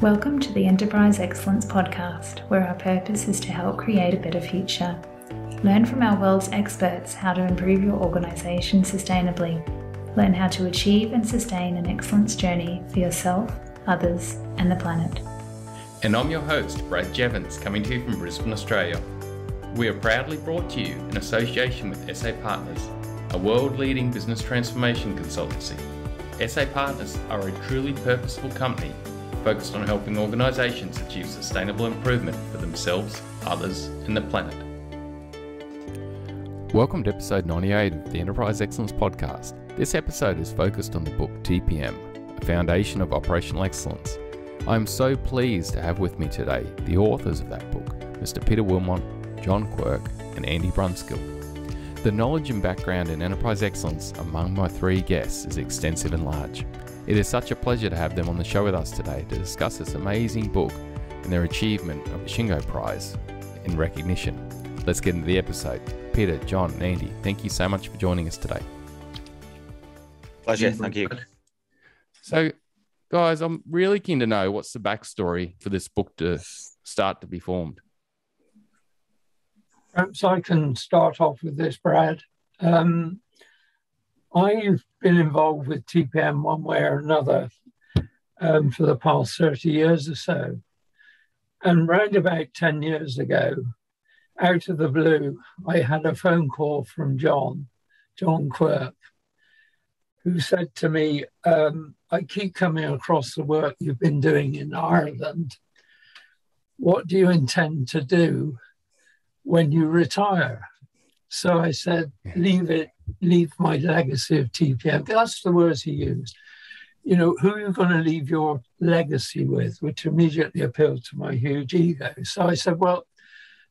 Welcome to the Enterprise Excellence Podcast, where our purpose is to help create a better future. Learn from our world's experts how to improve your organization sustainably. Learn how to achieve and sustain an excellence journey for yourself, others, and the planet. And I'm your host, Brad Jevons, coming to you from Brisbane, Australia. We are proudly brought to you in association with SA Partners, a world leading business transformation consultancy. SA Partners are a truly purposeful company focused on helping organisations achieve sustainable improvement for themselves, others, and the planet. Welcome to episode 98 of the Enterprise Excellence Podcast. This episode is focused on the book TPM, a foundation of operational excellence. I am so pleased to have with me today the authors of that book, Mr. Peter Willmott, John Quirke, and Andy Brunskill. The knowledge and background in enterprise excellence among my three guests is extensive and large. It is such a pleasure to have them on the show with us today to discuss this amazing book and their achievement of the Shingo Prize in recognition. Let's get into the episode. Peter, John, and Andy, thank you so much for joining us today. Pleasure. Thank you. So, guys, I'm really keen to know what's the backstory for this book to start to be formed. Perhaps I can start off with this, Brad. Um, I've been involved with TPM one way or another um, for the past 30 years or so. And round about 10 years ago, out of the blue, I had a phone call from John, John Quirke, who said to me, um, I keep coming across the work you've been doing in Ireland. What do you intend to do when you retire? So I said, leave it leave my legacy of TPM. That's the words he used. You know, who are you going to leave your legacy with? Which immediately appealed to my huge ego. So I said, well,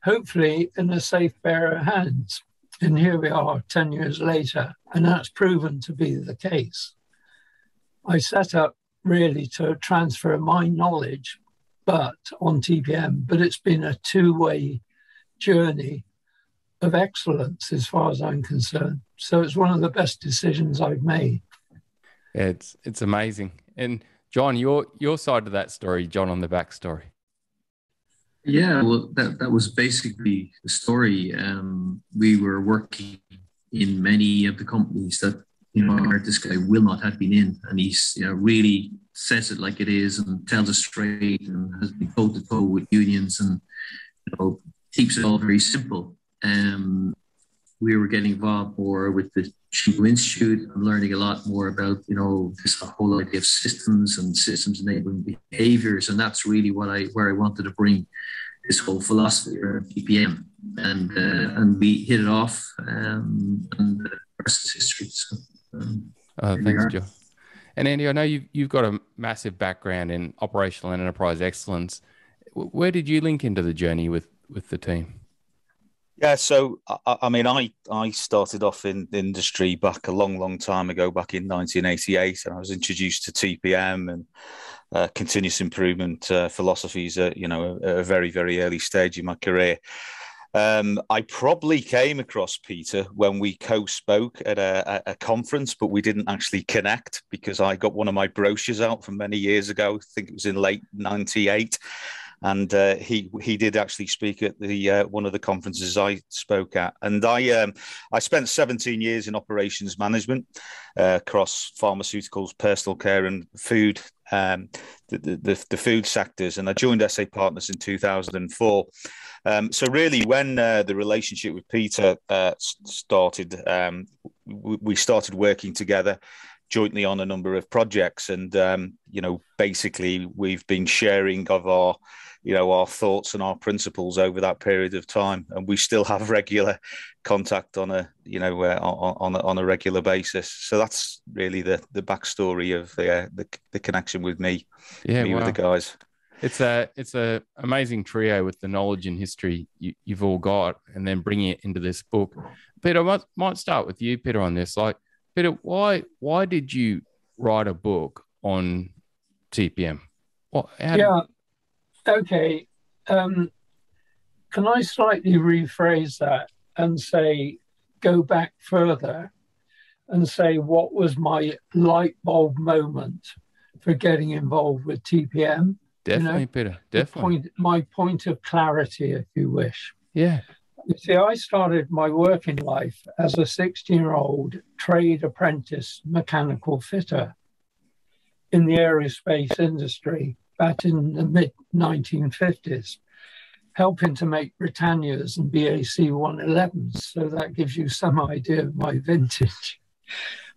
hopefully in a safe pair of hands. And here we are 10 years later, and that's proven to be the case. I set up really to transfer my knowledge, but on TPM, but it's been a two way journey of excellence as far as I'm concerned. So it's one of the best decisions I've made. It's it's amazing. And John, your your side of that story, John, on the backstory. Yeah, well, that that was basically the story. Um, we were working in many of the companies that you know this guy will not have been in, and he's you know really says it like it is and tells it straight and has been toe to toe with unions and you know keeps it all very simple. Um, we were getting involved more with the Shingo Institute. I'm learning a lot more about, you know, this whole idea of systems and systems enabling behaviors. And that's really what I, where I wanted to bring this whole philosophy around TPM. And, uh, and we hit it off um, and the rest is history. So, um, uh, thanks, Joe. And Andy, I know you've, you've got a massive background in operational and enterprise excellence. Where did you link into the journey with, with the team? Yeah, so I, I, mean, I I started off in the industry back a long, long time ago, back in 1988, and I was introduced to TPM and uh, continuous improvement uh, philosophies at you know a, a, very, very early stage in my career. Um, I probably came across Peter when we co-spoke at a, a, conference, but we didn't actually connect because I got one of my brochures out from many years ago. I think it was in late '98 and uh, he he did actually speak at the uh, one of the conferences I spoke at, and I um, I spent 17 years in operations management uh, across pharmaceuticals, personal care, and food. Um, the, the, the food sectors, and I joined SA Partners in 2004. Um, so really, when uh, the relationship with Peter uh, started, um, we started working together jointly on a number of projects, and um, you know, basically, we've been sharing of our you know our thoughts and our principles over that period of time. And we still have regular contact on a you know uh, on, on, a, on a regular basis. So that's really the the backstory of the uh, the, the connection with me yeah me wow. with the guys. It's a it's a amazing trio with the knowledge and history you, have all got and then bringing it into this book. Peter I might, might start with you peter on this. Like peter why why did you write a book on tpm what, yeah Okay. Um, can I slightly rephrase that and say, go back further and say, what was my light bulb moment for getting involved with TPM? Definitely, you know, Peter. Definitely. Point, my point of clarity, if you wish. Yeah. You see, I started my working life as a 16 year old trade apprentice mechanical fitter in the aerospace industry back in the mid 1950s, helping to make Britannias and BAC 111s. So that gives you some idea of my vintage.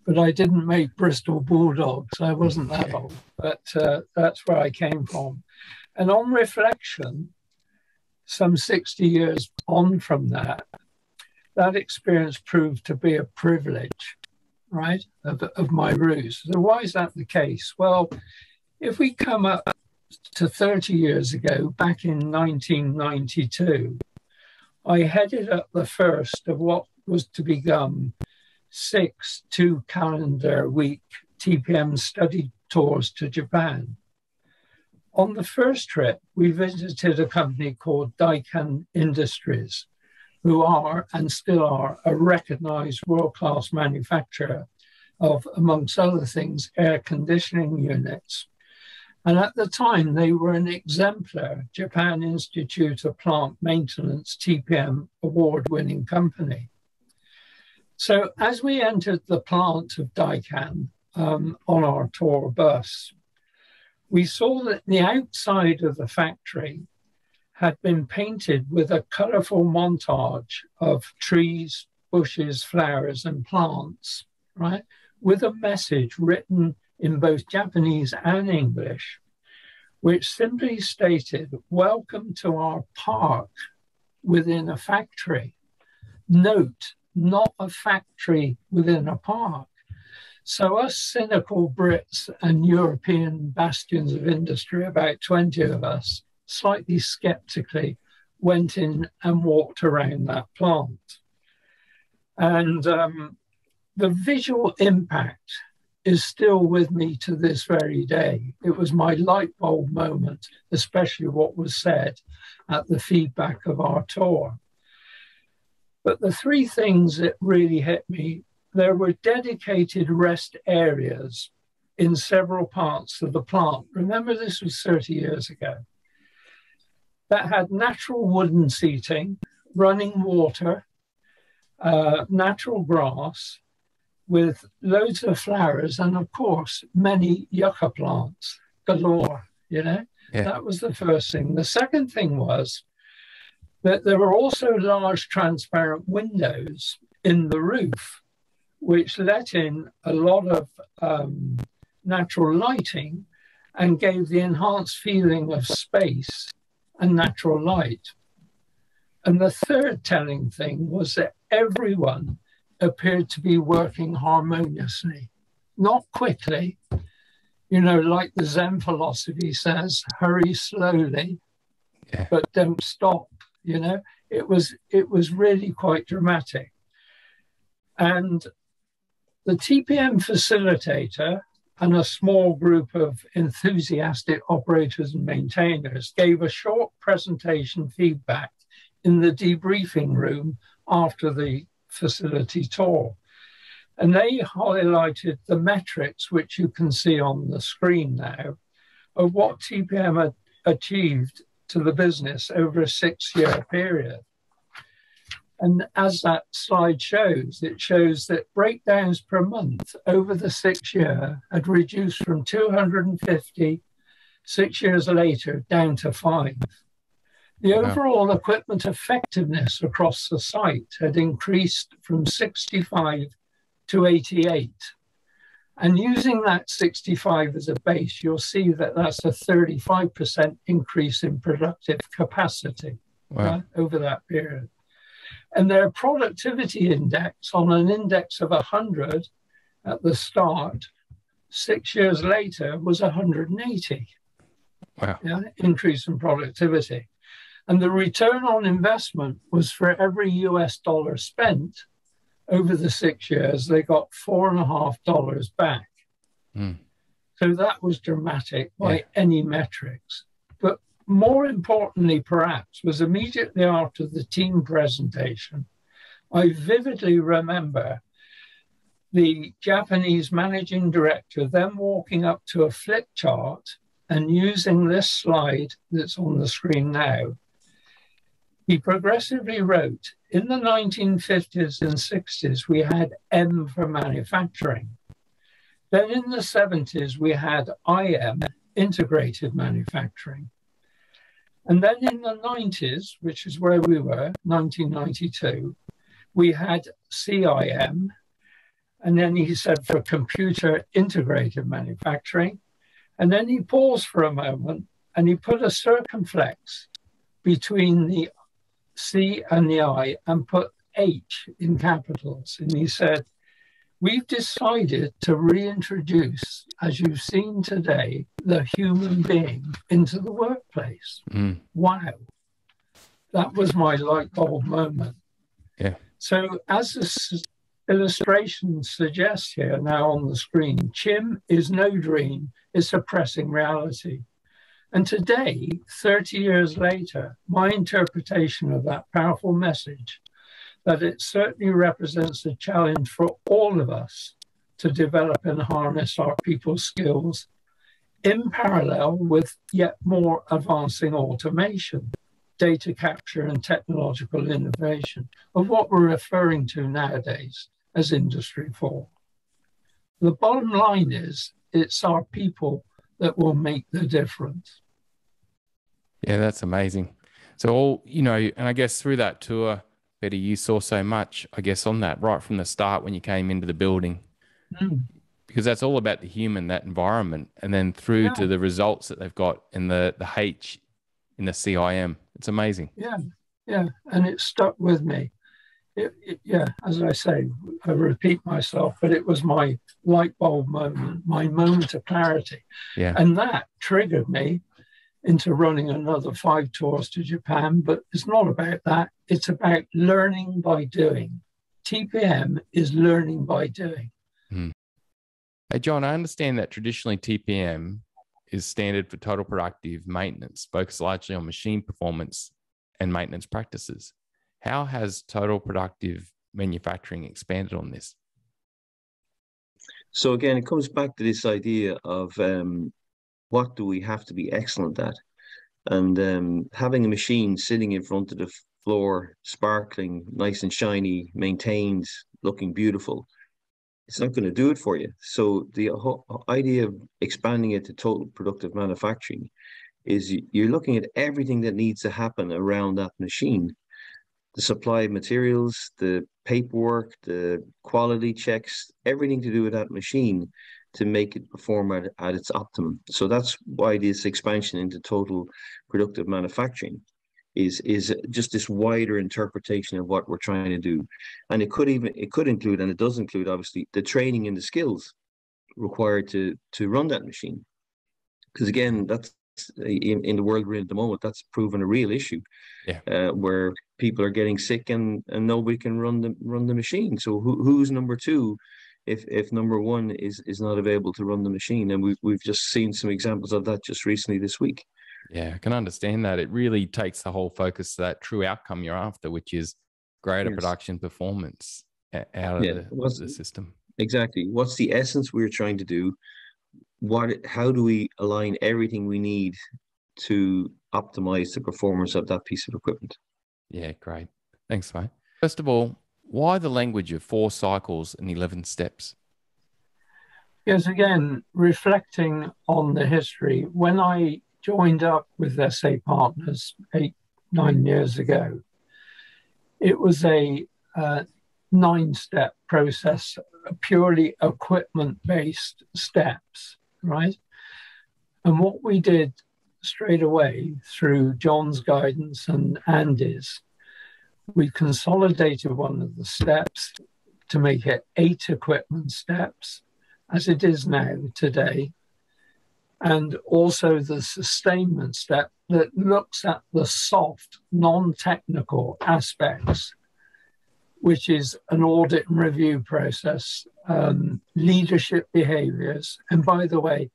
but I didn't make Bristol Bulldogs. I wasn't that old, but uh, that's where I came from. And on reflection, some 60 years on from that, that experience proved to be a privilege, right, of, of my roots. So, why is that the case? Well, if we come up to 30 years ago, back in 1992, I headed up the first of what was to become six two calendar week TPM study tours to Japan. On the first trip, we visited a company called Daikin Industries, who are and still are a recognized world class manufacturer of, amongst other things, air conditioning units. And at the time, they were an exemplar Japan Institute of Plant Maintenance TPM award winning company. So as we entered the plant of Daikin um, on our tour bus, we saw that the outside of the factory had been painted with a colorful montage of trees, bushes, flowers, and plants, right? With a message written in both Japanese and English, which simply stated, Welcome to our park within a factory. Note not a factory within a park. So, us cynical Brits and European bastions of industry, about 20 of us, slightly skeptically went in and walked around that plant. And um, the visual impact is still with me to this very day. It was my light bulb moment, especially what was said at the feedback of our tour. But the three things that really hit me there were dedicated rest areas in several parts of the plant. Remember, this was 30 years ago. That had natural wooden seating, running water, uh, natural grass, with loads of flowers, and of course, many yucca plants galore. You know, yeah. that was the first thing. The second thing was that there were also large transparent windows in the roof, which let in a lot of um, natural lighting and gave the enhanced feeling of space and natural light. And the third telling thing was that everyone appeared to be working harmoniously, not quickly, you know, like the Zen philosophy says, hurry slowly, yeah. but don't stop you know? It was it was really quite dramatic. And the tpm facilitator and a small group of enthusiastic operators and maintainers gave a short presentation feedback in the debriefing room after the facility tour and they highlighted the metrics which you can see on the screen now of what tpm had achieved to the business over a six year period. And as that slide shows, it shows that breakdowns per month over the six year had reduced from 250 six years later down to five. The overall equipment effectiveness across the site had increased from 65 to 88. And using that 65 as a base, you'll see that that's a 35% increase in productive capacity wow. right, over that period. And their productivity index on an index of 100 at the start, six years later, was 180. Wow. Yeah, increase in productivity. And the return on investment was for every US dollar spent, over the six years, they got four and a half dollars back. Mm. So that was dramatic by yeah. any metrics. But more importantly, perhaps, was immediately after the team presentation, I vividly remember the Japanese managing director then walking up to a flip chart And using this slide that's on the screen now, he progressively wrote in the 1950s and 60s, we had M for manufacturing. Then in the 70s, we had IM, integrated manufacturing. And then in the 90s, which is where we were, 1992, we had CIM. And then he said for computer integrated manufacturing. And then he paused for a moment and he put a circumflex between the C and the I and put H in capitals. And he said, We've decided to reintroduce, as you've seen today, the human being into the workplace. Mm. Wow. That was my light bulb moment. Yeah. So, as this illustration suggests here now on the screen, Chim is no dream, it's a pressing reality. And today, 30 years later, my interpretation of that powerful message that it certainly represents a challenge for all of us to develop and harness our people's skills in parallel with yet more advancing automation, data capture, and technological innovation of what we're referring to nowadays as Industry 4. The bottom line is it's our people that will make the difference. Yeah, that's amazing. So all you know, and I guess through that tour, Betty, you saw so much, I guess, on that right from the start when you came into the building. Mm. Because that's all about the human, that environment, and then through yeah. to the results that they've got in the the H in the CIM. It's amazing. Yeah, yeah, and it stuck with me. It, it, yeah, as I say, I repeat myself, but it was my light bulb moment, my moment of clarity. Yeah. And that triggered me into running another five tours to Japan, but it's not about that. It's about learning by doing. TPM is learning by doing. Hmm. Hey, John, I understand that traditionally TPM is standard for total productive maintenance, focused largely on machine performance and maintenance practices. How has total productive manufacturing expanded on this? So again, it comes back to this idea of um, what do we have to be excellent at? And um, having a machine sitting in front of the floor, sparkling, nice and shiny, maintained, looking beautiful, it's not going to do it for you. So the idea of expanding it to total productive manufacturing is you're looking at everything that needs to happen around that machine the supply of materials, the paperwork, the quality checks, everything to do with that machine to make it perform at, at its optimum. So that's why this expansion into total productive manufacturing is is just this wider interpretation of what we're trying to do. And it could even it could include, and it does include obviously the training and the skills required to to run that machine. Because again, that's in, in the world we're in at the moment, that's proven a real issue. Yeah. Uh, where people are getting sick and, and nobody can run the run the machine. So who, who's number two if if number one is is not available to run the machine, and we've we've just seen some examples of that just recently this week. Yeah, I can understand that. It really takes the whole focus to that true outcome you're after, which is greater yes. production performance out of, yeah. the, the system. Exactly. What's the essence we're trying to do? What? How do we align everything we need to optimize the performance of that piece of equipment? Yeah, great. Thanks, mate. First of all, why the language of four cycles and 11 steps? Yes, again, reflecting on the history, when I joined up with SA Partners eight, nine years ago, it was a uh, nine step process, purely equipment based steps, right? And what we did straight away through John's guidance and Andy's we consolidated one of the steps to make it eight equipment steps, as it is now today, and also the sustainment step that looks at the soft, non technical aspects, which is an audit and review process, um, leadership behaviors. And by the way,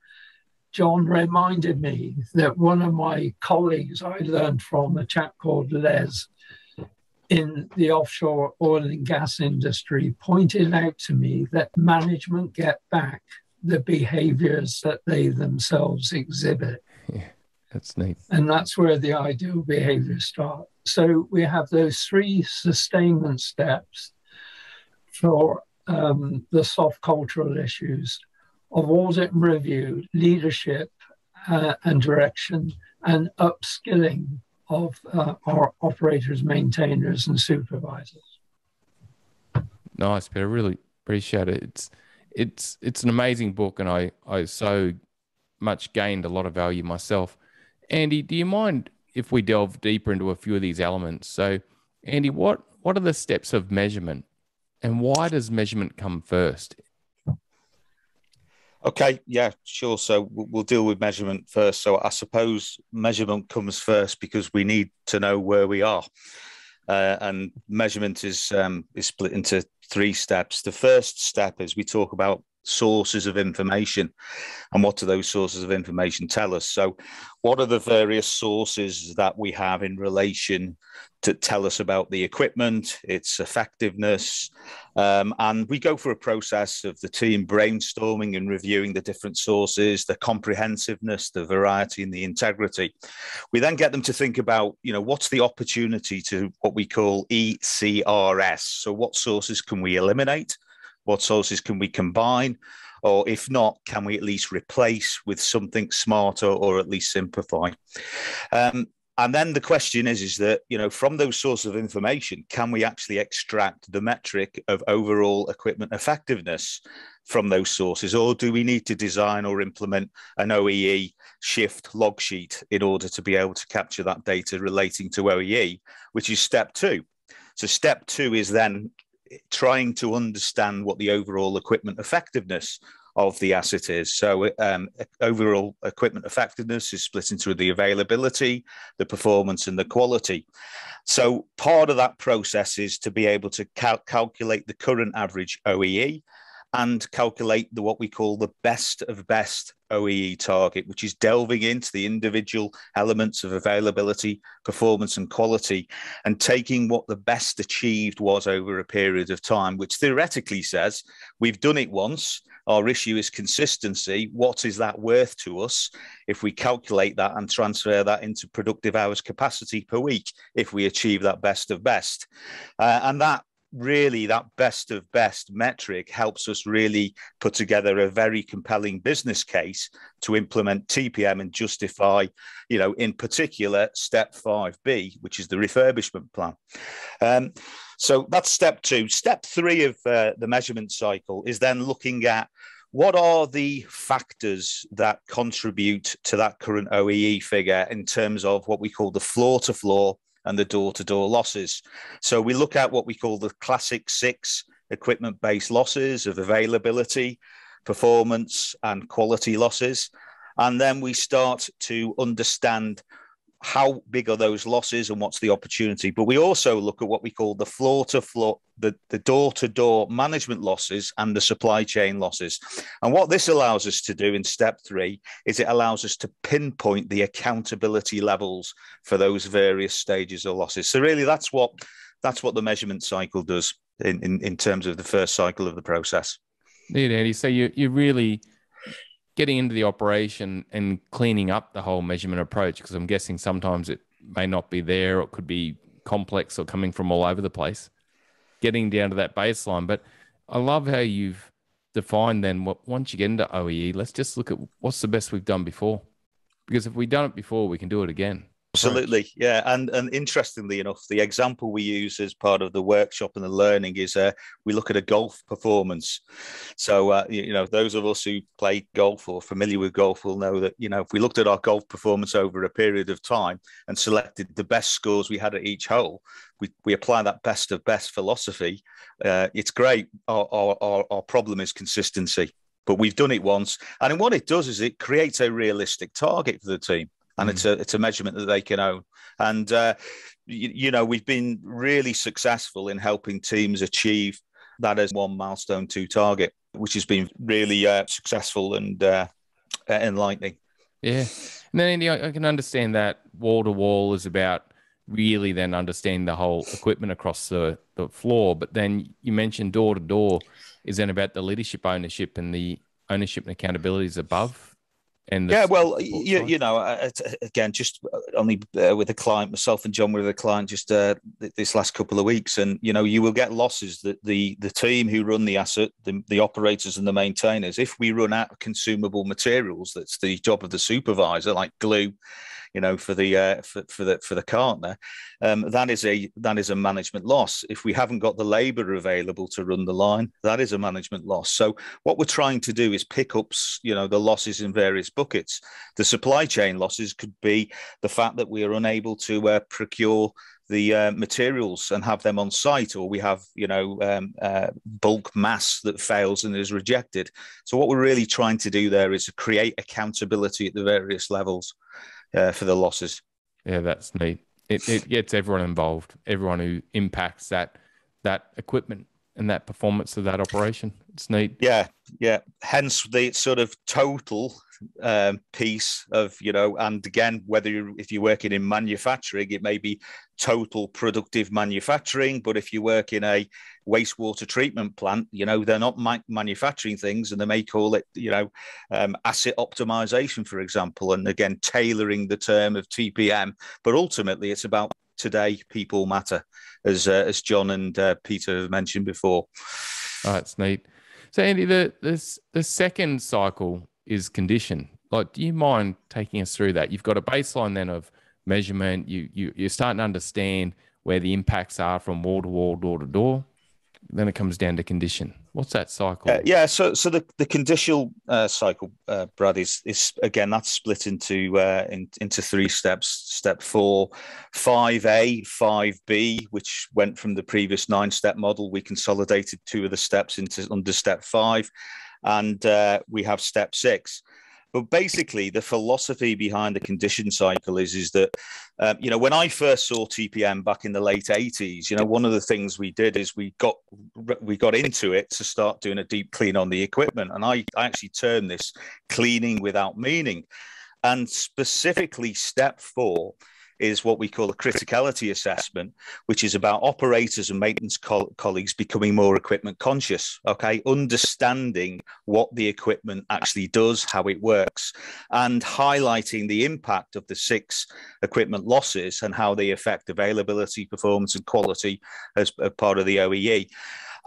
John reminded me that one of my colleagues I learned from, a chap called Les, in the offshore oil and gas industry pointed out to me that management get back the behaviors that they themselves exhibit. Yeah, that's neat. And that's where the ideal behaviors start. So we have those three sustainment steps for um, the soft cultural issues of audit and review, leadership uh, and direction, and upskilling of uh, our operators, maintainers, and supervisors. Nice, Peter. Really appreciate it. It's it's it's an amazing book, and I I so much gained a lot of value myself. Andy, do you mind if we delve deeper into a few of these elements? So, Andy, what what are the steps of measurement, and why does measurement come first? Okay, yeah, sure. So we'll deal with measurement first. So I suppose measurement comes first because we need to know where we are, uh, and measurement is um, is split into three steps. The first step is we talk about sources of information and what do those sources of information tell us? So what are the various sources that we have in relation to tell us about the equipment its effectiveness? Um, and we go through a process of the team brainstorming and reviewing the different sources the comprehensiveness the variety and the integrity. We then get them to think about you know what's the opportunity to what we call ecrs so what sources can we eliminate what sources can we combine? Or if not, can we at least replace with something smarter or at least simplify? Um, and then the question is, is that, you know, from those sources of information, can we actually extract the metric of overall equipment effectiveness from those sources? Or do we need to design or implement an OEE shift log sheet in order to be able to capture that data relating to OEE, which is step two? So step two is then trying to understand what the overall equipment effectiveness of the asset is. So um, overall equipment effectiveness is split into the availability, the performance, and the quality. So part of that process is to be able to cal- calculate the current average OEE and calculate the what we call the best of best OEE target, which is delving into the individual elements of availability, performance, and quality, and taking what the best achieved was over a period of time, which theoretically says we've done it once. Our issue is consistency. What is that worth to us if we calculate that and transfer that into productive hours capacity per week if we achieve that best of best? Uh, and that really that best of best metric helps us really put together a very compelling business case to implement TPM and justify, you know, in particular, step 5B, which is the refurbishment plan. Um, so that's step two. Step three of uh, the measurement cycle is then looking at what are the factors that contribute to that current OEE figure in terms of what we call the floor to floor and the door to door losses. So we look at what we call the classic six equipment based losses of availability, performance, and quality losses. And then we start to understand how big are those losses and what's the opportunity. But we also look at what we call the floor to floor, the, the door to door management losses and the supply chain losses. And what this allows us to do in step three is it allows us to pinpoint the accountability levels for those various stages of losses. So really that's what that's what the measurement cycle does in, in, in terms of the first cycle of the process. Indeed, Andy. So you you really getting into the operation and cleaning up the whole measurement approach because I'm guessing sometimes it may not be there or it could be complex or coming from all over the place. Getting down to that baseline, but I love how you've defined then what once you get into OEE, let's just look at what's the best we've done before. Because if we've done it before, we can do it again. Absolutely, yeah, and and interestingly enough, the example we use as part of the workshop and the learning is uh, we look at a golf performance. So uh, you, know, those of us who play golf or familiar with golf will know that you know if we looked at our golf performance over a period of time and selected the best scores we had at each hole, we, we apply that best of best philosophy. Uh, it's great. Our, our our our problem is consistency, but we've done it once, and what it does is it creates a realistic target for the team and mm. it's a it's a measurement that they can own. And uh, you, you, know, we've been really successful in helping teams achieve that as one milestone two target, which has been really uh, successful and uh, enlightening. Yeah, and then Andy, I, can understand that wall to wall is about really then understanding the whole equipment across the, the floor. But then you mentioned door to door is then about the leadership ownership and the ownership and accountability is above and yeah, well, you, you know, again, just uh, only uh, with a client, myself and John with a client just uh, this last couple of weeks, and you know, you will get losses that the the team who run the asset, the, the operators and the maintainers, if we run out of consumable materials, that's the job of the supervisor, like glue, you know, for the uh, for, for the for the partner, um, that is a that is a management loss. If we haven't got the labour available to run the line, that is a management loss. So what we're trying to do is pick up, you know, the losses in various buckets. The supply chain losses could be the fact that we are unable to uh, procure the uh, materials and have them on site, or we have you know um, uh, bulk mass that fails and is rejected. So what we're really trying to do there is create accountability at the various levels uh, for the losses. Yeah, that's neat. It, it gets everyone involved, everyone who impacts that that equipment and that performance of that operation. It's neat. Yeah, yeah. Hence the sort of total um, piece of you know, and again, whether you're, if you're working in manufacturing, it may be total productive manufacturing, but if you work in a wastewater treatment plant, you know, they're not ma- manufacturing things, and they may call it you know, um, asset optimization, for example, and again, tailoring the term of TPM, but ultimately, it's about today people matter, as uh, as John and uh, Peter have mentioned before. Oh, that's neat. So Andy, the the second cycle is condition. Like, do you mind taking us through that? You've got a baseline then of measurement. You you you're starting to understand where the impacts are from wall to wall, door to door. Then it comes down to condition. What's that cycle? Uh, yeah, so so the the conditional uh, cycle, uh, Brad, is is again that's split into uh, in, into three steps. Step four, five A, five B, which went from the previous nine step model. We consolidated two of the steps into under step five, and uh, we have step six. But basically, the philosophy behind the condition cycle is is that um, you know when I first saw TPM back in the late '80s, you know one of the things we did is we got we got into it to start doing a deep clean on the equipment, and I, I actually termed this cleaning without meaning, and specifically step four is what we call a criticality assessment, which is about operators and maintenance co- colleagues becoming more equipment conscious, okay, understanding what the equipment actually does, how it works, and highlighting the impact of the six equipment losses and how they affect availability, performance, and quality as, as part of the OEE.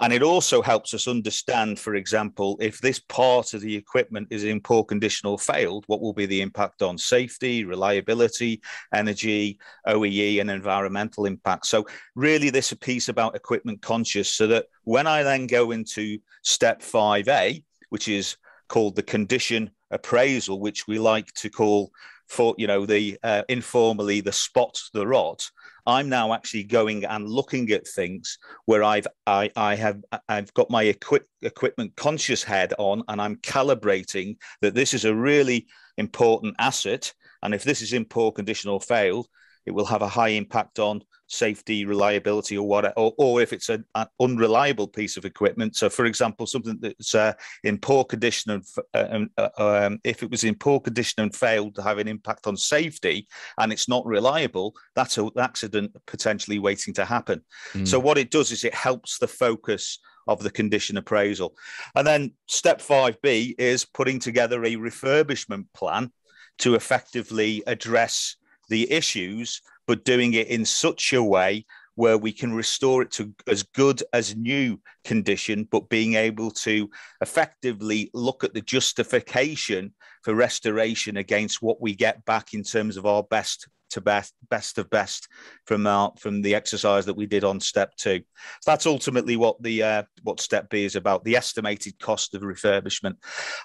And it also helps us understand, for example, if this part of the equipment is in poor condition or failed, what will be the impact on safety, reliability, energy, OEE, and environmental impact. So, really, this is a piece about equipment conscious so that when I then go into step 5A, which is called the condition appraisal, which we like to call for you know the uh, informally the spot the rot i'm now actually going and looking at things where i've i, I have i've got my equip, equipment conscious head on and i'm calibrating that this is a really important asset. And if this is in poor condition or failed it will have a high impact on safety, reliability, or what, or, or if it's an, an, unreliable piece of equipment. So, for example, something that's uh, in poor condition and uh, uh, um, if it was in poor condition and failed to have an impact on safety, and it's not reliable, that's an accident potentially waiting to happen. Mm. So, what it does is it helps the focus of the condition appraisal, and then step five B is putting together a refurbishment plan to effectively address the issues, but doing it in such a way where we can restore it to as good as new condition, but being able to effectively look at the justification for restoration against what we get back in terms of our best to best best of best from our from the exercise that we did on step two. So that's ultimately what the uh, what step B is about: the estimated cost of refurbishment,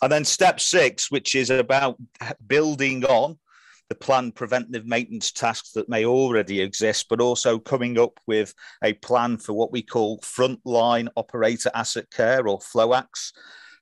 and then step six, which is about building on the planned preventive maintenance tasks that may already exist, but also coming up with a plan for what we call frontline operator asset care or FLOACS.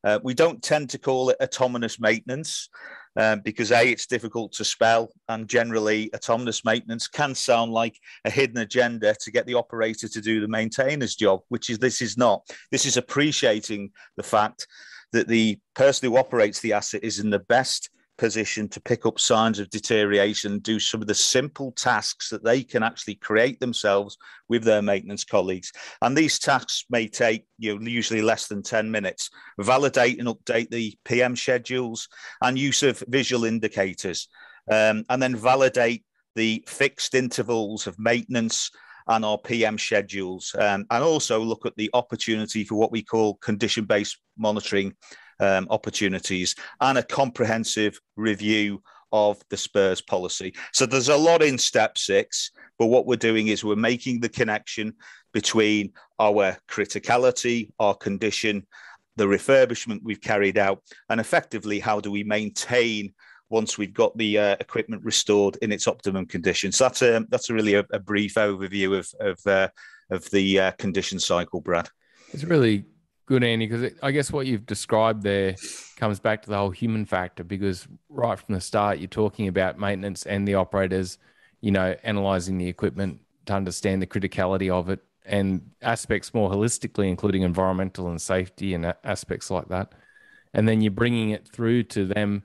Uh, we don't tend to call it autonomous maintenance um, because A, it's difficult to spell, and generally, autonomous maintenance can sound like a hidden agenda to get the operator to do the maintainer's job, which is this is not. This is appreciating the fact that the person who operates the asset is in the best position to pick up signs of deterioration, do some of the simple tasks that they can actually create themselves with their maintenance colleagues. And these tasks may take you know, usually less than 10 minutes. Validate and update the PM schedules and use of visual indicators, um, and then validate the fixed intervals of maintenance and our PM schedules, um, and also look at the opportunity for what we call condition based monitoring um, opportunities and a comprehensive review of the spares policy. So there's a lot in step six, but what we're doing is we're making the connection between our criticality, our condition, the refurbishment we've carried out, and effectively how do we maintain once we've got the uh, equipment restored in its optimum condition. So that's a that's a really a, a brief overview of of uh, of the uh, condition cycle, Brad. It's really good, Andy, because I guess what you've described there comes back to the whole human factor. Because right from the start, you're talking about maintenance and the operators, you know, analyzing the equipment to understand the criticality of it and aspects more holistically, including environmental and safety and aspects like that. And then you're bringing it through to them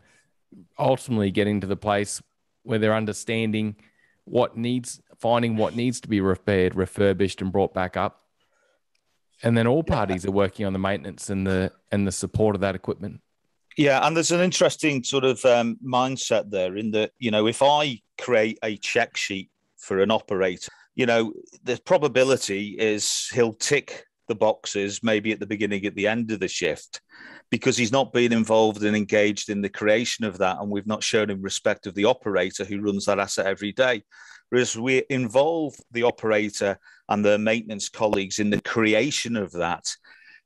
ultimately getting to the place where they're understanding what needs, finding what needs to be repaired, refurbished, and brought back up. And then all parties are working on the maintenance and the and the support of that equipment. Yeah, and there's an interesting sort of um, mindset there in that you know if I create a check sheet for an operator, you know the probability is he'll tick the boxes maybe at the beginning at the end of the shift because he's not been involved and engaged in the creation of that. And we've not shown him respect of the operator who runs that asset every day. Whereas we involve the operator and their maintenance colleagues in the creation of that,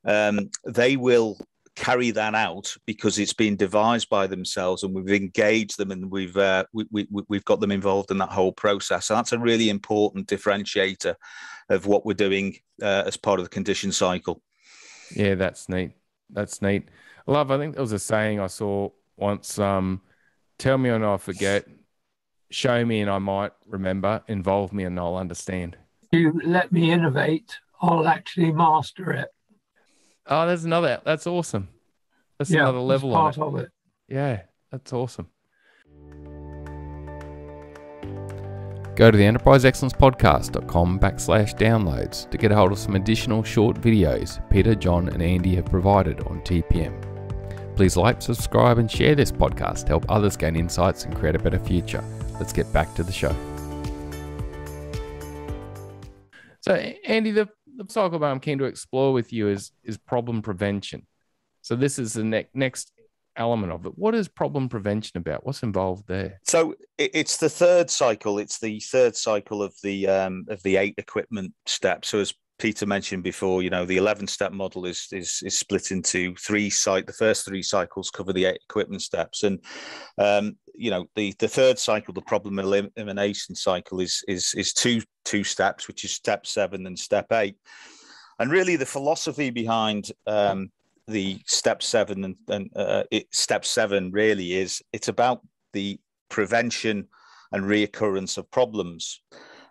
um, they will carry that out because it's been devised by themselves and we've engaged them and we've uh, we, we, we've got them involved in that whole process so that's a really important differentiator of what we're doing uh, as part of the condition cycle yeah that's neat that's neat. Love, I think there was a saying I saw once. Um, tell me and I'll forget. Show me and I might remember. Involve me and I'll understand. You let me innovate, I'll actually master it. Oh, there's another. That's awesome. That's yeah, another level part of it. of it. Yeah, that's awesome. Go to the enterpriseexcellencepodcast.com backslash downloads to get a hold of some additional short videos Peter, John, and Andy have provided on TPM. Please like, subscribe, and share this podcast to help others gain insights and create a better future. Let's get back to the show. So, Andy, the, the cycle I'm keen to explore with you is, is problem prevention. So, this is the ne- next element of it. What is problem prevention about? What's involved there? So it's the third cycle. It's the third cycle of the um, of the eight equipment steps. So as Peter mentioned before, you know, the 11 step model is, is, is split into three site. The first three cycles cover the eight equipment steps. And, um, you know, the, the third cycle, the problem elimination cycle is, is, is two, two steps, which is step seven and step eight. And really the philosophy behind um, the step seven and, and uh, it, step seven really is it's about the prevention and reoccurrence of problems.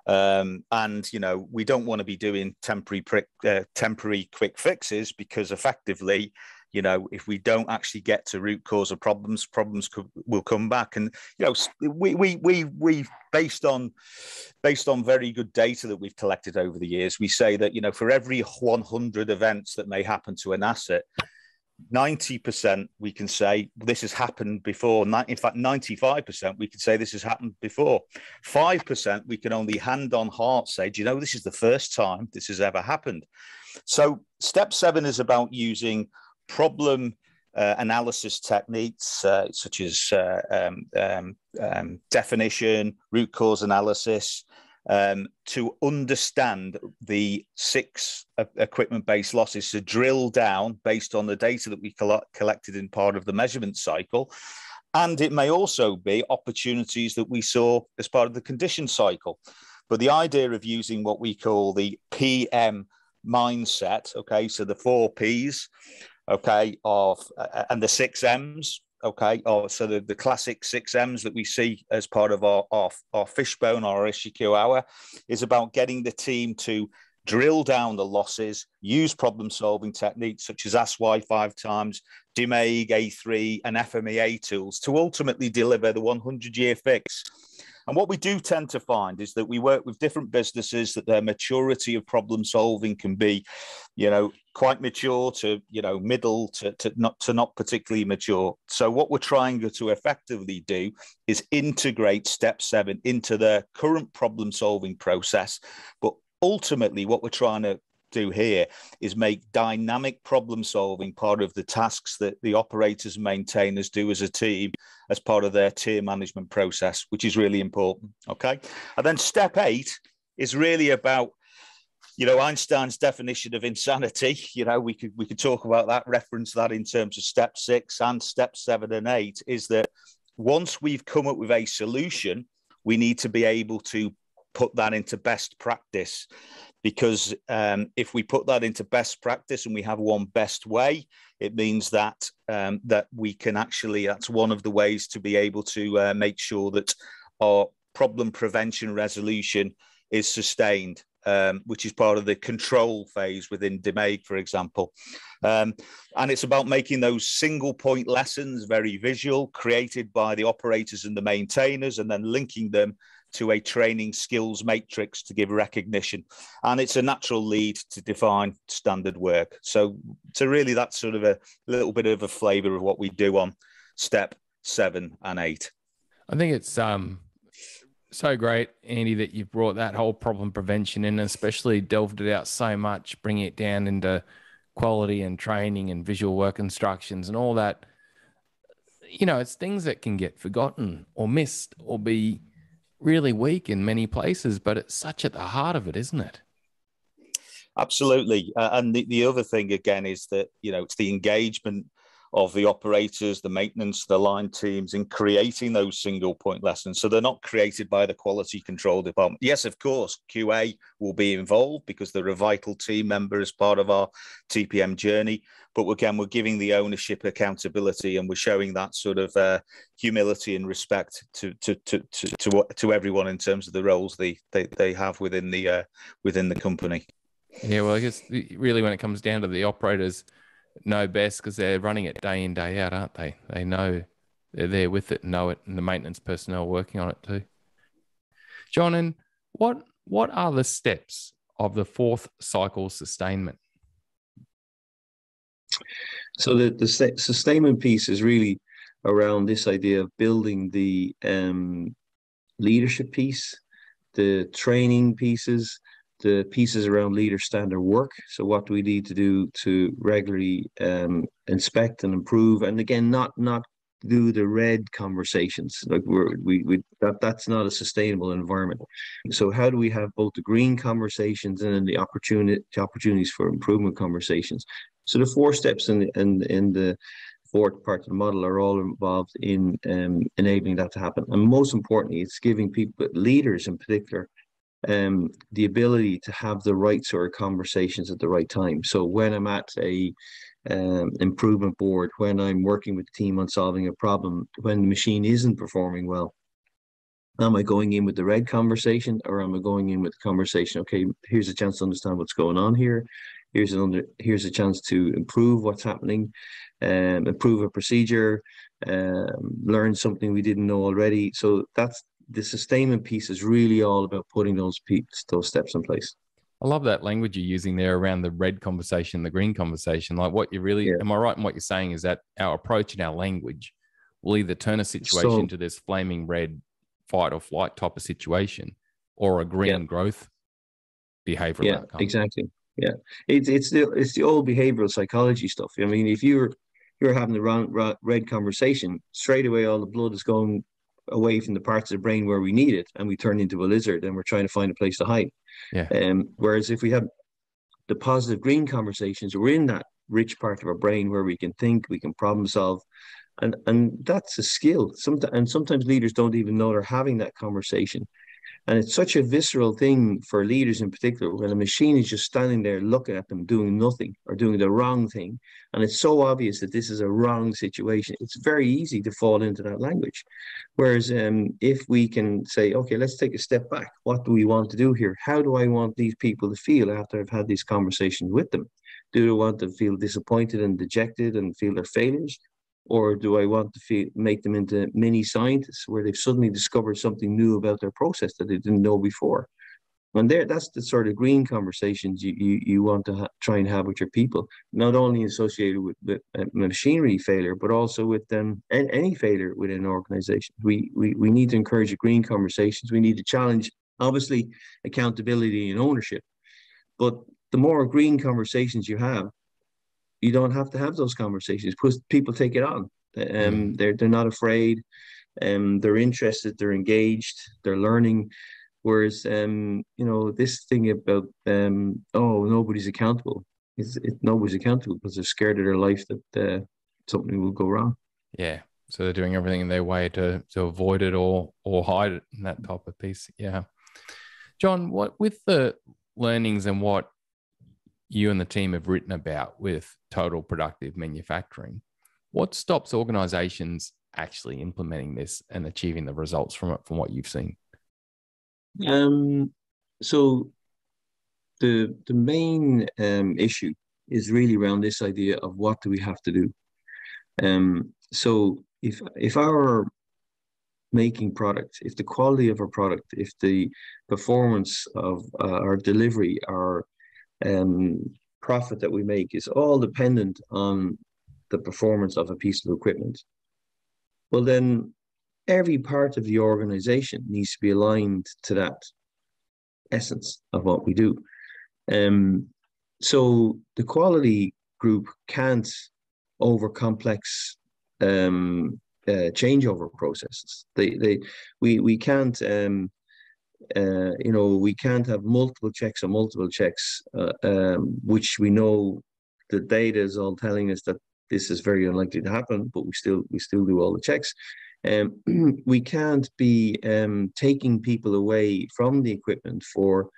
Um, and you know we don't want to be doing temporary prick, uh, temporary quick fixes because effectively you know if we don't actually get to root cause of problems problems will come back and you know we we we we based on based on very good data that we've collected over the years we say that you know for every 100 events that may happen to an asset 90% we can say this has happened before. In fact, 95% we can say this has happened before. 5% we can only hand on heart say, do you know, this is the first time this has ever happened. So, step seven is about using problem uh, analysis techniques uh, such as uh, um, um, um, definition, root cause analysis, um, to understand the six equipment based losses, to drill down based on the data that we collected in part of the measurement cycle. And it may also be opportunities that we saw as part of the condition cycle. But the idea of using what we call the PM mindset, okay, so the four P's, okay, of uh, and the six M's, okay oh so the, the classic six m's that we see as part of our our, our fishbone or our Ishikawa is about getting the team to drill down the losses, use problem solving techniques such as Ask Why five times, DMAIC, A3, and FMEA tools to ultimately deliver the 100 year fix. And what we do tend to find is that we work with different businesses that their maturity of problem solving can be, you know, quite mature to, you know, middle to, to not to not particularly mature. So what we're trying to effectively do is integrate step seven into their current problem solving process, but ultimately what we're trying to do here is make dynamic problem solving part of the tasks that the operators and maintainers do as a team as part of their tier management process, which is really important. Okay. And then step eight is really about you know Einstein's definition of insanity. You know, we could we could talk about that, reference that in terms of step six and step seven and eight. Is that once we've come up with a solution, we need to be able to put that into best practice because um, if we put that into best practice and we have one best way, it means that um, that we can actually that's one of the ways to be able to uh, make sure that our problem prevention resolution is sustained. Um, which is part of the control phase within DMAIC, for example. Um, and it's about making those single point lessons very visual, created by the operators and the maintainers, and then linking them to a training skills matrix to give recognition. And it's a natural lead to define standard work. So, so really, that's sort of a little bit of a flavor of what we do on step seven and eight. I think it's um, so great, Andy, that you've brought that whole problem prevention in, especially delved it out so much, bringing it down into quality and training and visual work instructions and all that. You know, it's things that can get forgotten or missed or be really weak in many places, but it's such at the heart of it, isn't it? Absolutely. Uh, and the, the other thing, again, is that, you know, it's the engagement of the operators, the maintenance, the line teams in creating those single point lessons. So they're not created by the quality control department. Yes, of course, QA will be involved because they're a vital team member as part of our TPM journey. But again, we're giving the ownership accountability and we're showing that sort of uh, humility and respect to, to, to, to, to, to everyone in terms of the roles they, they, they have within the, uh, within the company. Yeah, well, I guess really when it comes down to the operators, know best because they're running it day in day out, aren't they? They know they're there with it, know it, and the maintenance personnel working on it too. John, and what what are the steps of the fourth cycle sustainment? So the the sustainment piece is really around this idea of building the um, leadership piece, the training pieces, the pieces around leader standard work. So what do we need to do to regularly um, inspect and improve? And again, not not do the red conversations like we're we, we that that's not a sustainable environment. So how do we have both the green conversations and then the opportunity the opportunities for improvement conversations? So the four steps in in in the fourth part of the model are all involved in um, enabling that to happen. And most importantly it's giving people leaders in particular um, the ability to have the right sort of conversations at the right time. So when I'm at a um, improvement board, when I'm working with the team on solving a problem, when the machine isn't performing well, am I going in with the red conversation or am I going in with the conversation? Okay, here's a chance to understand what's going on here. Here's another. Here's a chance to improve what's happening, um, improve a procedure, um, learn something we didn't know already. So that's the sustainment piece is really all about putting those peaks, those steps in place. I love that language you're using there around the red conversation, the green conversation. Like what you really, yeah. am I right in what you're saying is that our approach and our language will either turn a situation so, to this flaming red fight or flight type of situation or a green yeah. growth behavioral yeah, outcome. Exactly. Yeah. It's, it's the, it's the old behavioral psychology stuff. I mean, if you're, you're having the wrong, red conversation, straight away all the blood is going away from the parts of the brain where we need it and we turn into a lizard and we're trying to find a place to hide. Yeah. Um, whereas if we have the positive green conversations, we're in that rich part of our brain where we can think, we can problem solve. And, and that's a skill. Sometimes, and sometimes leaders don't even know they're having that conversation. And it's such a visceral thing for leaders in particular when a machine is just standing there looking at them doing nothing or doing the wrong thing. And it's so obvious that this is a wrong situation. It's very easy to fall into that language. Whereas um, if we can say, okay, let's take a step back. What do we want to do here? How do I want these people to feel after I've had these conversations with them? Do they want to feel disappointed and dejected and feel their failures? Or do I want to feel, make them into mini scientists where they've suddenly discovered something new about their process that they didn't know before? And there, that's the sort of green conversations you, you, you want to ha- try and have with your people, not only associated with, with uh, machinery failure, but also with um, any failure within an organization. We, we, we need to encourage green conversations. We need to challenge, obviously, accountability and ownership. But the more green conversations you have, you don't have to have those conversations because people take it on. Um, they're they're not afraid, um, they're interested, they're engaged, they're learning. Whereas, um, you know, this thing about um, oh, nobody's accountable. It's, it, nobody's accountable because they're scared of their life that uh, something will go wrong. Yeah, so they're doing everything in their way to to avoid it or or hide it in that type of piece. Yeah, John, what with the learnings and what you and the team have written about with total productive manufacturing. What stops organizations actually implementing this and achieving the results from it from what you've seen? Um, so the the main um, issue is really around this idea of what do we have to do. Um, so if if our making product, if the quality of our product, if the performance of uh, our delivery, our um, profit that we make is all dependent on the performance of a piece of equipment, well, then every part of the organization needs to be aligned to that essence of what we do. Um, so the quality group can't over complex um, uh, changeover processes. They, they, we, we can't um, uh, you know, we can't have multiple checks or multiple checks, uh, um, which we know the data is all telling us that this is very unlikely to happen, but we still we still do all the checks. Um, we can't be um, taking people away from the equipment for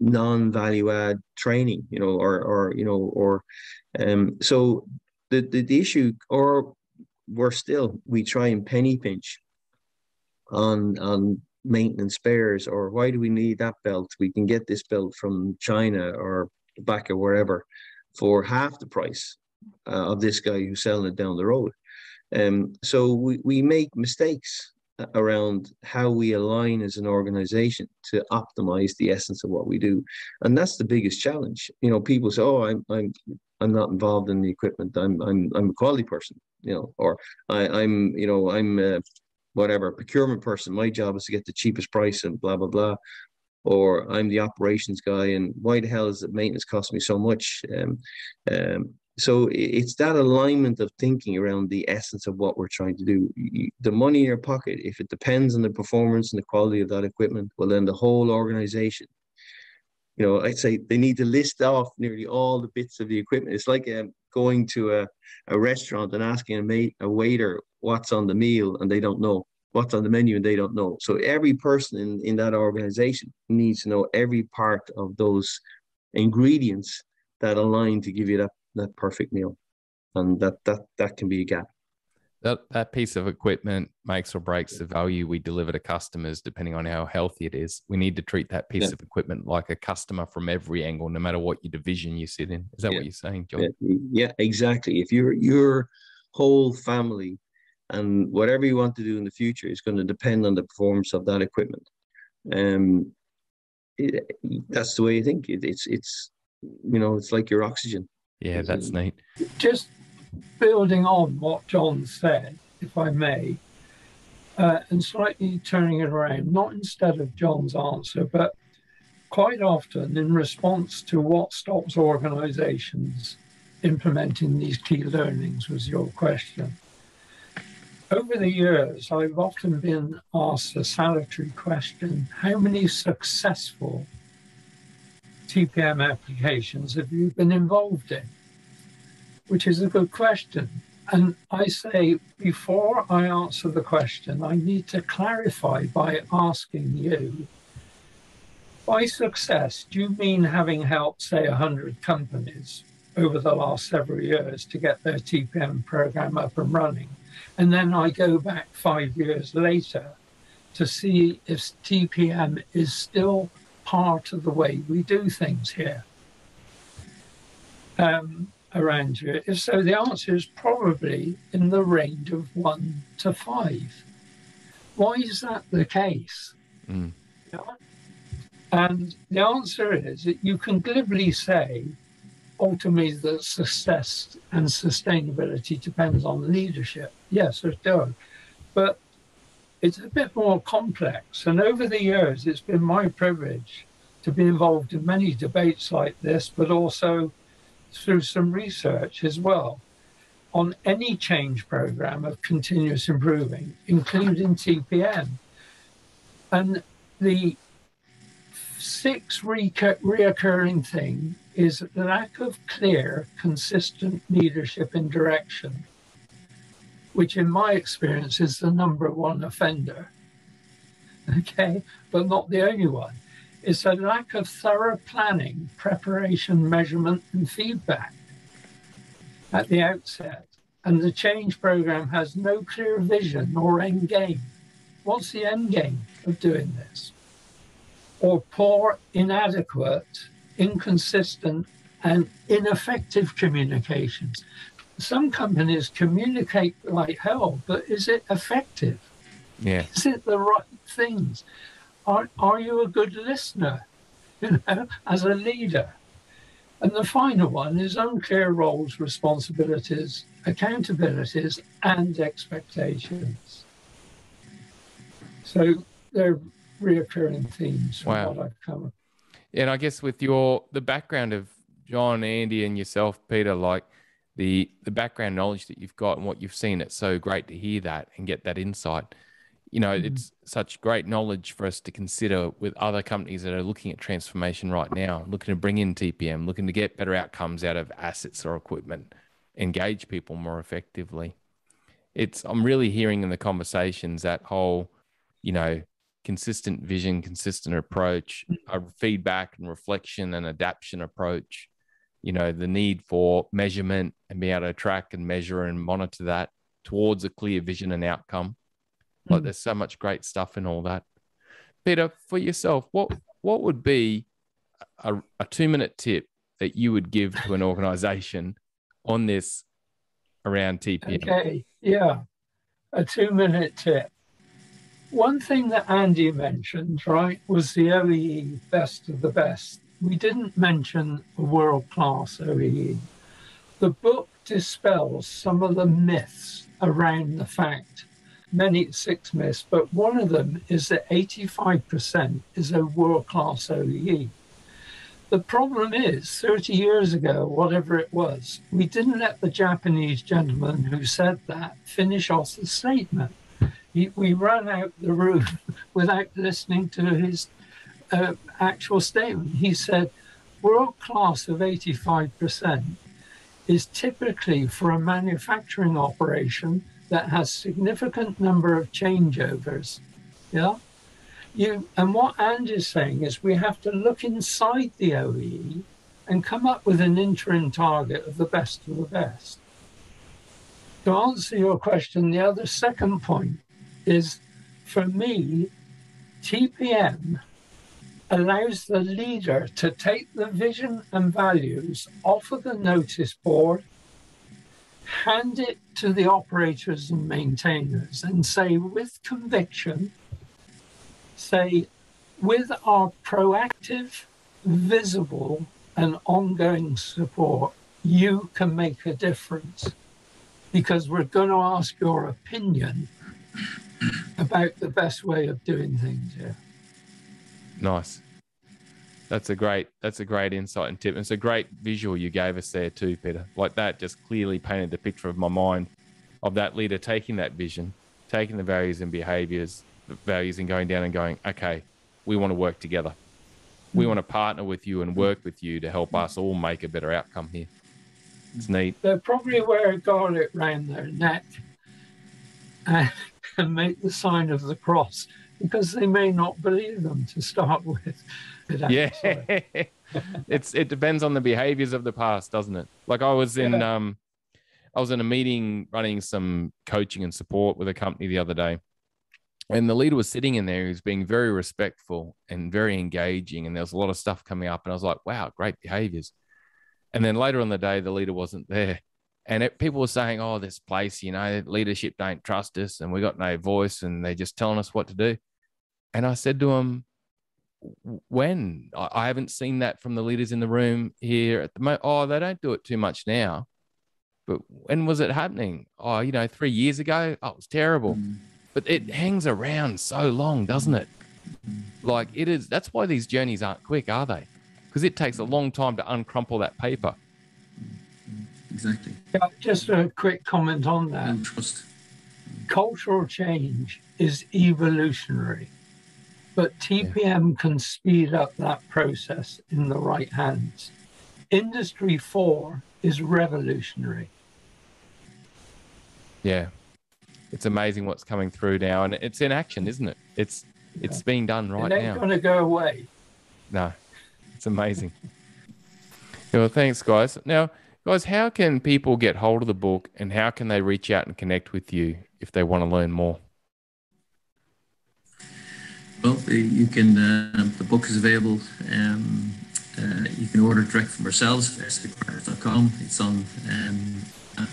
non-value add training, you know, or or you know, or um, so the, the the issue, or worse still, we try and penny pinch on on maintenance spares or why do we need that belt? We can get this belt from China or back or wherever for half the price uh, of this guy who's selling it down the road. Um, so we, we make mistakes around how we align as an organization to optimize the essence of what we do and that's the biggest challenge you know people say oh i'm i'm i'm not involved in the equipment i'm i'm, I'm a quality person you know or I, i'm you know i'm uh, whatever procurement person. My job is to get the cheapest price and blah blah blah. Or I'm the operations guy, and why the hell is the maintenance cost me so much? Um, um, so it's that alignment of thinking around the essence of what we're trying to do. The money in your pocket, if it depends on the performance and the quality of that equipment, well, then the whole organization you know, I'd say they need to list off nearly all the bits of the equipment. It's like um, going to a, a restaurant and asking a, mate, a waiter what's on the meal and they don't know what's on the menu and they don't know. So every person in, in that organization needs to know every part of those ingredients that align to give you that, that perfect meal. And that, that, that can be a gap that that piece of equipment makes or breaks the value we deliver to customers depending on how healthy it is. We need to treat that piece yeah. of equipment like a customer from every angle no matter what your division you sit in. Is that yeah. what you're saying john? Yeah. yeah exactly. If your your whole family and whatever you want to do in the future is going to depend on the performance of that equipment. Um it, that's the way you think. It, it's it's you know it's like your oxygen. Yeah that's neat. Just building on what John said, if I may, uh, and slightly turning it around, not instead of John's answer, but quite often in response to what stops organizations implementing these key learnings, was your question. Over the years, I've often been asked a salutary question how many successful TPM applications have you been involved in? Which is a good question. And I say, before I answer the question, I need to clarify by asking you by success, do you mean having helped, say, 100 companies over the last several years to get their TPM program up and running? And then I go back five years later to see if TPM is still part of the way we do things here um, around here. If so, the answer is probably in the range of one to five. Why is that the case? Mm. Yeah. And the answer is that you can glibly say, ultimately, that success and sustainability depends on leadership. Yes, it does. But it's a bit more complex. And over the years, it's been my privilege to be involved in many debates like this, but also through some research as well on any change program of continuous improving, including TPM. And the sixth reoccurring thing is lack of clear, consistent leadership and direction, which in my experience is the number one offender. Okay, but not the only one. It's a lack of thorough planning, preparation, measurement, and feedback at the outset. And the change program has no clear vision or end game. What's the end game of doing this? or poor, inadequate, inconsistent, and ineffective communications. Some companies communicate like hell, but is it effective? Yeah. Is it the right things? Are, are you a good listener, you know, as a leader? And the final one is unclear roles, responsibilities, accountabilities, and expectations. So they're reoccurring themes wow. what I've covered. And I guess with your the background of John, Andy, and yourself, Peter, like the the background knowledge that you've got and what you've seen, it's so great to hear that and get that insight. You know, mm-hmm. it's such great knowledge for us to consider with other companies that are looking at transformation right now, looking to bring in TPM, looking to get better outcomes out of assets or equipment, engage people more effectively. It's I'm really hearing in the conversations that whole, you know, consistent vision, consistent approach, a feedback and reflection and adaptation approach. You know, the need for measurement and be able to track and measure and monitor that towards a clear vision and outcome. Like mm. there's so much great stuff in all that. Peter, for yourself, what what would be a, a two minute tip that you would give to an organization on this around TPM? Okay, yeah, a two minute tip. One thing that Andy mentioned, right, was the OEE best of the best. We didn't mention a world class OEE. The book dispels some of the myths around the fact, many six myths, but one of them is that 85% is a world class OEE. The problem is, 30 years ago, whatever it was, we didn't let the Japanese gentleman who said that finish off the statement he, we ran out the room without listening to his uh, actual statement. He said, world class of 85% is typically for a manufacturing operation that has significant number of changeovers. Yeah. You, and what Andy's saying is we have to look inside the OEE and come up with an interim target of the best of the best. To answer your question, the other second point is for me, TPM allows the leader to take the vision and values off of the notice board, hand it to the operators and maintainers, and say with conviction, say, with our proactive, visible, and ongoing support, you can make a difference because we're going to ask your opinion about the best way of doing things. here. Nice. That's a great that's a great insight and tip. And it's a great visual you gave us there too, Peter. Like that just clearly painted the picture of my mind of that leader taking that vision, taking the values and behaviors, values and going down and going, okay, we want to work together. We want to partner with you and work with you to help us all make a better outcome here. It's neat. They'll probably wear a garlet round their neck and make the sign of the cross because they may not believe them to start with. Yeah. it's it depends on the behaviors of the past, doesn't it? Like I was in Yeah. um I was in a meeting running some coaching and support with a company the other day. And the leader was sitting in there, he was being very respectful and very engaging. And there was a lot of stuff coming up. And I was like, wow, great behaviors. And then later on the day, the leader wasn't there. And it, people were saying, oh, this place, you know, leadership don't trust us and we got no voice and they're just telling us what to do. And I said to him, when I, I haven't seen that from the leaders in the room here at the moment. Oh, they don't do it too much now. But when was it happening? Oh, you know, three years ago. Oh, it was terrible. But it hangs around so long, doesn't it? Like it is. That's why these journeys aren't quick, are they? Because it takes a long time to uncrumple that paper. Exactly. Yeah, just a quick comment on that. Trust. Cultural change is evolutionary, but TPM can speed up that process in the right hands. Industry 4 is revolutionary. Yeah, it's amazing what's coming through now, and it's in action, isn't it? It's it's being done right it ain't now. going to go away. No, it's amazing. Yeah, well, thanks, guys. Now, guys, how can people get hold of the book and how can they reach out and connect with you if they want to learn more? Well, you can. Uh, the book is available. Um, uh, you can order direct from ourselves, sapartners.com. It's on um,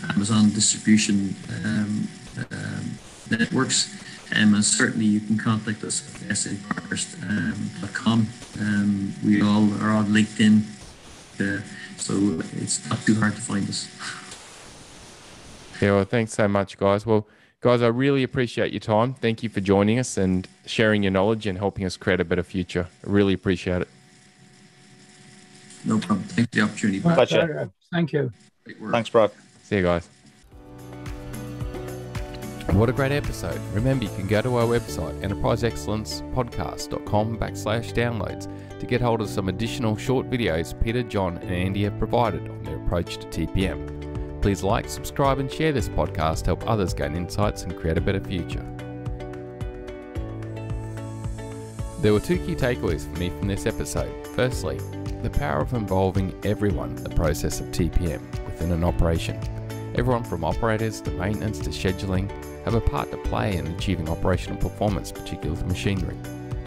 Amazon distribution um, um, networks. Um, and certainly you can contact us at sapartners.com. Um, we all are on LinkedIn, uh, so it's not too hard to find us. Yeah, well, thanks so much, guys. Well, guys, I really appreciate your time. Thank you for joining us and sharing your knowledge and helping us create a better future. I really appreciate it. No problem. Thanks for the opportunity. My Pleasure. pleasure. Thank you. Thanks, Brad. See you guys. What a great episode. Remember, you can go to our website, enterpriseexcellencepodcast.com backslash downloads to get hold of some additional short videos Peter, John, and Andy have provided on their approach to TPM. Please like, subscribe, and share this podcast to help others gain insights and create a better future. There were two key takeaways for me from this episode. Firstly, the power of involving everyone in the process of TPM within an operation. Everyone from operators to maintenance to scheduling have a part to play in achieving operational performance, particularly with machinery.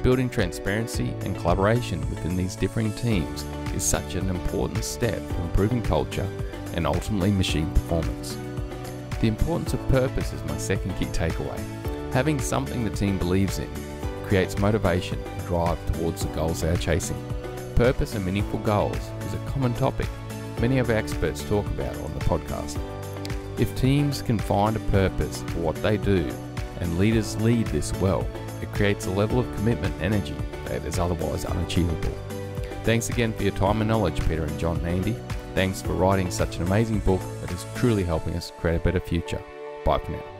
Building transparency and collaboration within these differing teams is such an important step for improving culture and ultimately machine performance. The importance of purpose is my second key takeaway. Having something the team believes in creates motivation and drive towards the goals they are chasing. Purpose and meaningful goals is a common topic many of our experts talk about on the podcast. If teams can find a purpose for what they do and leaders lead this well, it creates a level of commitment and energy that is otherwise unachievable. Thanks again for your time and knowledge, Peter and John and Andy. Thanks for writing such an amazing book that is truly helping us create a better future. Bye for now.